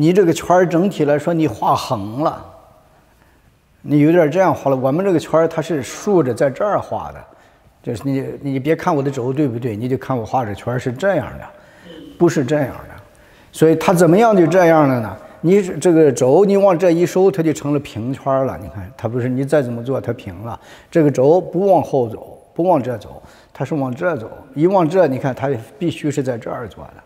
你这个圈儿整体来说，你画横了，你有点这样画了。我们这个圈儿它是竖着在这儿画的，就是你你别看我的轴对不对，你就看我画这圈是这样的，不是这样的。所以它怎么样就这样了呢？你这个轴你往这一收，它就成了平圈了。你看它不是你再怎么做它平了。这个轴不往后走，不往这走，它是往这走。一往这，你看它必须是在这儿做的。